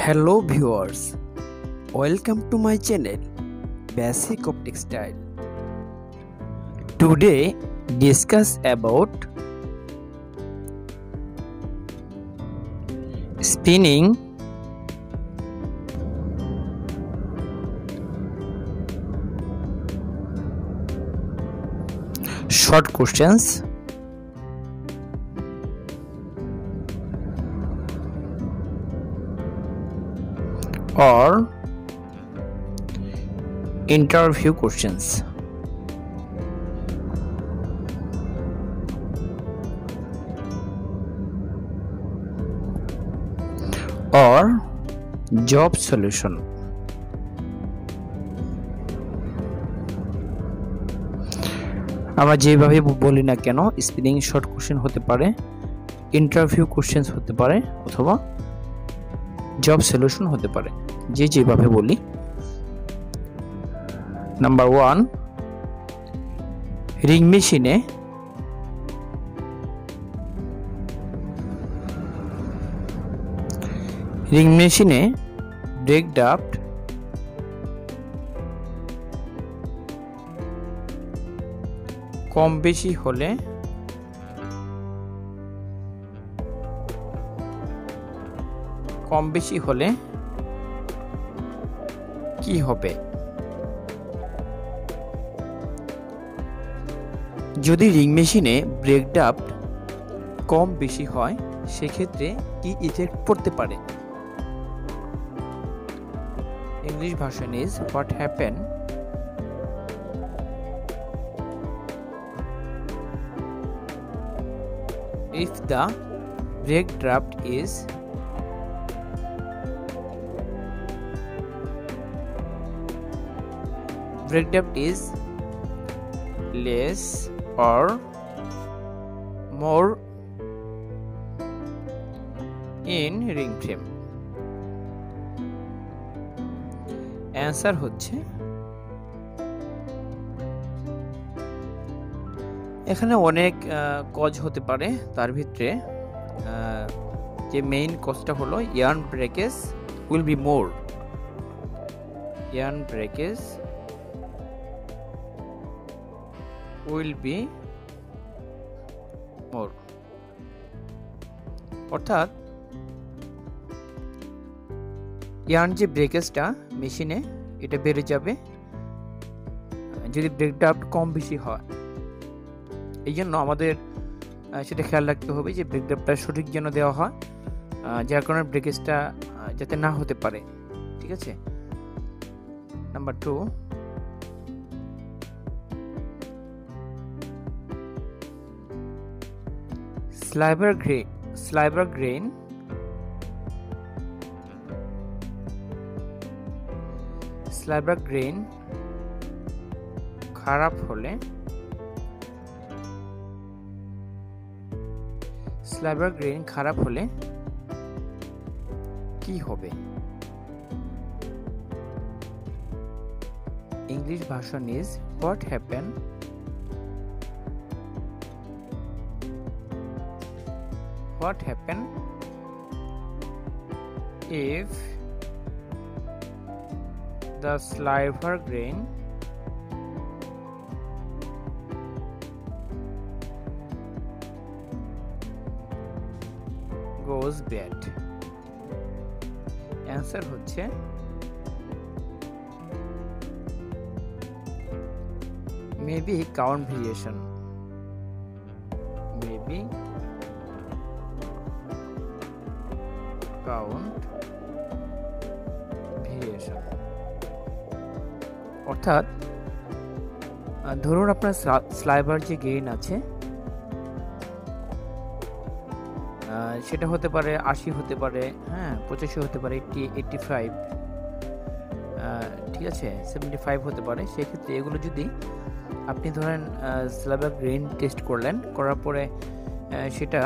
Hello viewers, welcome to my channel Basic of Textile. Today discuss about spinning, short questions, or interview questions. or job solution আমরা যেভাবে বলি না কেন spinning short question হতে পারে interview question হতে পারে অথবা জব সলিউশন হতে পারে যে যেভাবে বলি নাম্বার ওয়ান রিং মেশিনে রিং মেশিনে ব্রেক ডাফট কম বেশি হলে কম বেশি হলে কি হবে যদি রিং মেশিনে ব্রেকডাপ্ট কম বেশি হয় সেক্ষেত্রে কি ইফেক্ট পড়তে পারে English version is what happen if the break draft is breakdown is less or more in ring frame answer হচ্ছে এখানে অনেক কজ হতে পারে তার ভিতরে যে মেইন কজটা হলো yarn breakage will be more yarn breakage will be more অর্থাৎ ইয়ার্ন যে ব্রেকেজটা মেশিনে এটা বেড়ে যাবে যদি ব্রেকডাউট কম বেশি হয় এই জন্য আমাদের সেটা খেয়াল রাখতে হবে যে ব্রেকডাউটটা সঠিক যেন দেওয়া হয় যার কারণে ব্রেকেজটা যাতে না হতে পারে ঠিক আছে number two sliver, gray, sliver grain, sliver grain খারাপ হলে স্লাইবার গ্রেন খারাপ হলে কি হবে English version is what happen what happen if the sliver grain goes bad answer হচ্ছে maybe count variation maybe account variation অর্থাৎ ধরুন আপনার স্লাইবার যে গেইন আছে সেটা হতে পারে আশি হতে পারে হ্যাঁ পঁচাশি হতে পারে এইটটি এইটটি ফাইভ ঠিক আছে সেভেন্টি ফাইভ হতে পারে সেক্ষেত্রে এগুলো যদি আপনি ধরেন স্লাইবার গ্রেন টেস্ট করলেন করার পরে সেটা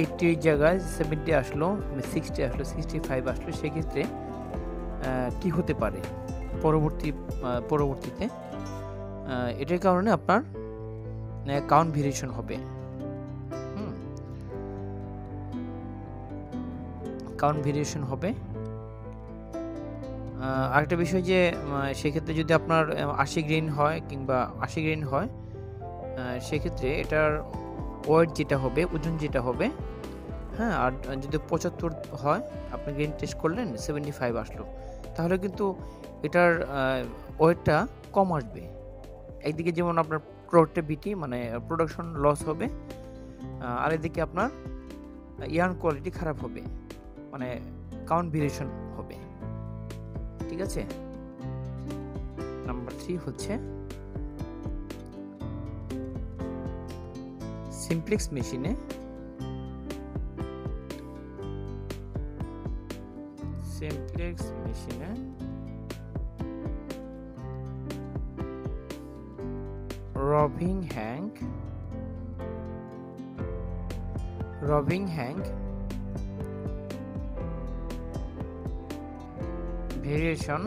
এইটি জায়গায় সেভেন্টি আসলো সিক্সটি মানে আসলো সিক্সটি ফাইভ আসলো সেক্ষেত্রে কি হতে পারে পরবর্তী পরবর্তীতে এটার কারণে আপনার কাউন্ট ভেরিয়েশন হবে কাউন্ট ভেরিয়েশন হবে আরেকটা বিষয় যে সেক্ষেত্রে যদি আপনার আশি গ্রিন হয় কিংবা আশি গ্রিন হয় সেক্ষেত্রে এটার ওয়েট যেটা হবে ওজন যেটা হবে হ্যাঁ আর যদি পঁচাত্তর হয় আপনি গ্রেন টেস্ট করলেন সেভেন্টি ফাইভ আসলো তাহলে কিন্তু এটার ওয়েটটা কম আসবে একদিকে যেমন আপনার প্রোডাক্টিভিটি মানে প্রোডাকশন লস হবে আর এদিকে আপনার ইয়ার্ন কোয়ালিটি খারাপ হবে মানে কাউন্ট হবে ঠিক আছে নাম্বার থ্রি হচ্ছে সিমপ্লেক্স মেশিনে সিমপ্লেক্স মেশিনে রবিং হ্যাঙ্ক রবিং হ্যাঙ্ক ভেরিয়েশন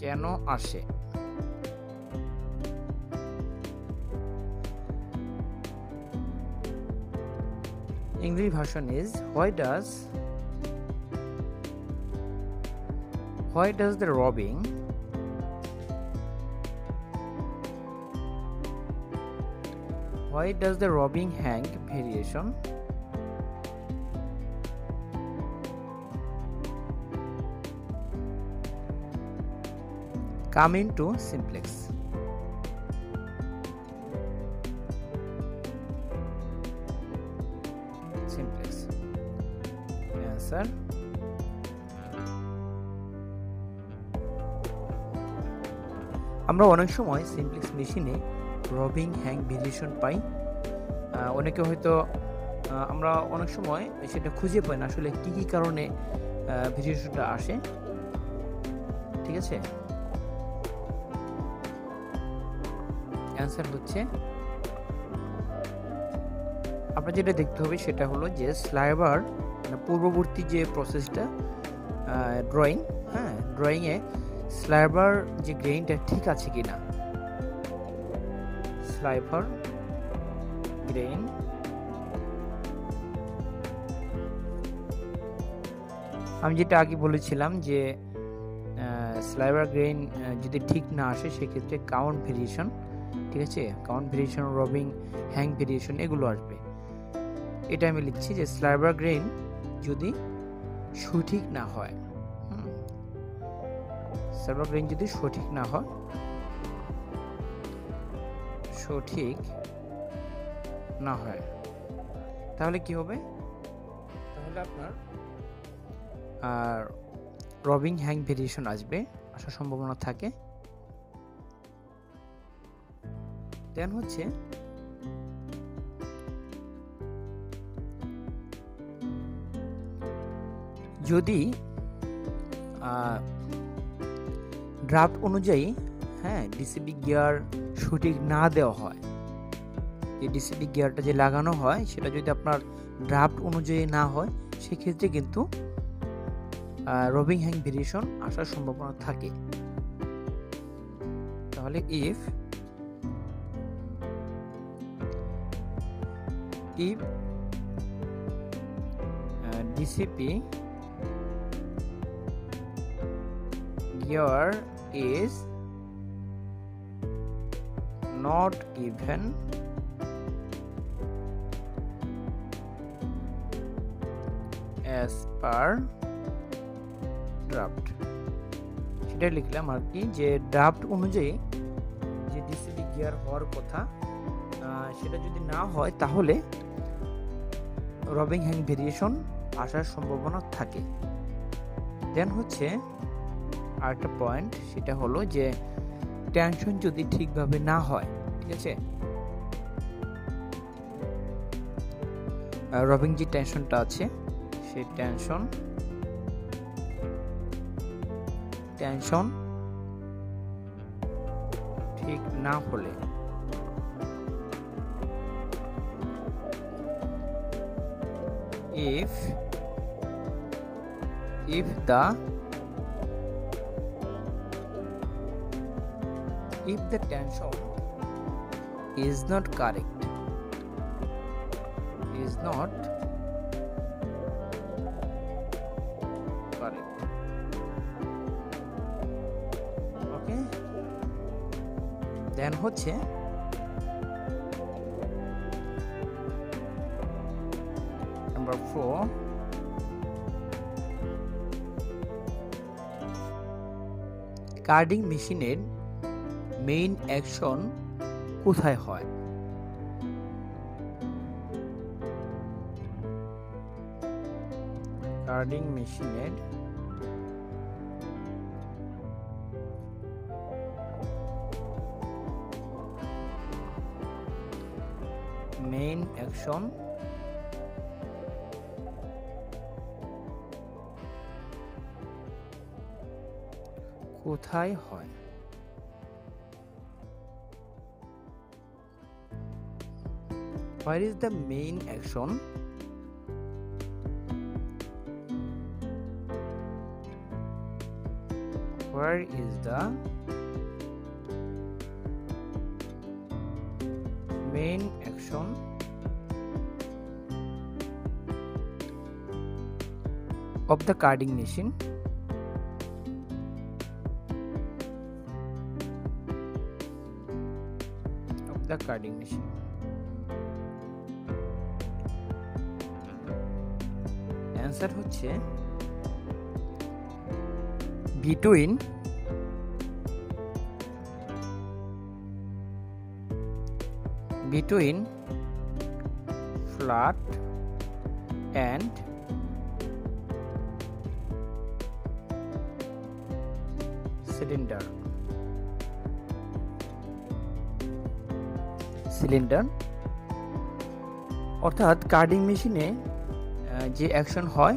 কেন আসে English version is why does why does the robbing why does the robbing hang variation come into simplex আমরা অনেক সময় সিমপ্লেক্স মেশিনে রবিং হ্যাং ভেরিয়েশন পাই অনেকে হয়তো আমরা অনেক সময় সেটা খুঁজে পাই না আসলে কী কী কারণে ভেরিয়েশনটা আসে ঠিক আছে অ্যান্সার হচ্ছে আপনার যেটা দেখতে হবে সেটা হলো যে স্লাইবার মানে পূর্ববর্তী যে প্রসেসটা ড্রয়িং হ্যাঁ ড্রয়িংয়ে স্লাইবার যে গ্রেইনটা ঠিক আছে কি না স্লাইবার গ্রেইন আমি যেটা আগে বলেছিলাম যে স্লাইবার গ্রেইন যদি ঠিক না আসে সেক্ষেত্রে কাউন্ট ভেরিয়েশন ঠিক আছে কাউন্ট ভেরিয়েশন রবিং হ্যাং ভেরিয়েশন এগুলো আসবে এটা আমি লিখছি যে স্লাইবার গ্রেইন যদি সঠিক না হয় সার্ভার রেঞ্জ যদি সঠিক না হয় সঠিক না হয় তাহলে কি হবে তাহলে আপনার আর রবিং হ্যাং ভেরিয়েশন আসবে আসার সম্ভাবনা থাকে দেন হচ্ছে যদি ড্রাফট অনুযায়ী হ্যাঁ ডিসিপি গিয়ার সঠিক না দেওয়া হয় যে ডিসিপি গিয়ারটা যে লাগানো হয় সেটা যদি আপনার ড্রাফট অনুযায়ী না হয় সেক্ষেত্রে কিন্তু রবিং হ্যাং ভেরিয়েশন আসার সম্ভাবনা থাকে তাহলে if if DCP gear is not given as per draft সেটাই লিখলাম আর কি যে ড্রাফট অনুযায়ী যে ডিসিবি গিয়ার হওয়ার কথা সেটা যদি না হয় তাহলে রবিং হ্যাং ভেরিয়েশন আসার সম্ভাবনা থাকে দেন হচ্ছে আরেকটা পয়েন্ট সেটা হলো যে টেনশন যদি ঠিকভাবে না হয় ঠিক আছে রবিং যে টেনশনটা আছে সেই টেনশন টেনশন ঠিক না হলে if if the if the tension is not correct is not correct okay then হচ্ছে number 4 কার্ডিং মেশিনের মেইন অ্যাকশন কোথায় হয় কার্ডিং মেশিনের মেইন অ্যাকশন কোথায় হয় Where is the main action? Where is the main action? of the carding machine of the carding machine answer হচ্ছে between between flat and cylinder cylinder অর্থাৎ carding মেশিনে যে action হয়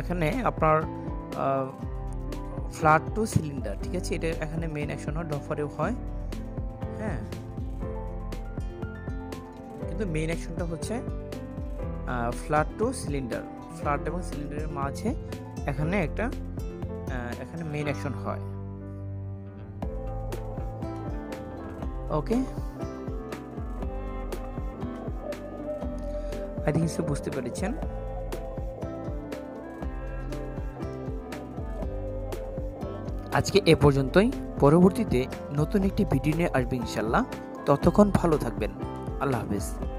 এখানে আপনার ফ্লাট টু সিলিন্ডার ঠিক আছে এটা এখানে মেন অ্যাকশন হয় ডফারেও হয় হ্যাঁ কিন্তু মেন অ্যাকশনটা হচ্ছে ফ্লাট টু সিলিন্ডার ফ্ল্যাট এবং সিলিন্ডারের মাঝে এখানে একটা এখানে মেন অ্যাকশন হয় ওকে আই থিঙ্ক সে বুঝতে পেরেছেন আজকে এ পর্যন্তই পরবর্তীতে নতুন একটি ভিডিও নিয়ে আসবে ইনশাল্লাহ ততক্ষণ ভালো থাকবেন আল্লাহ হাফিজ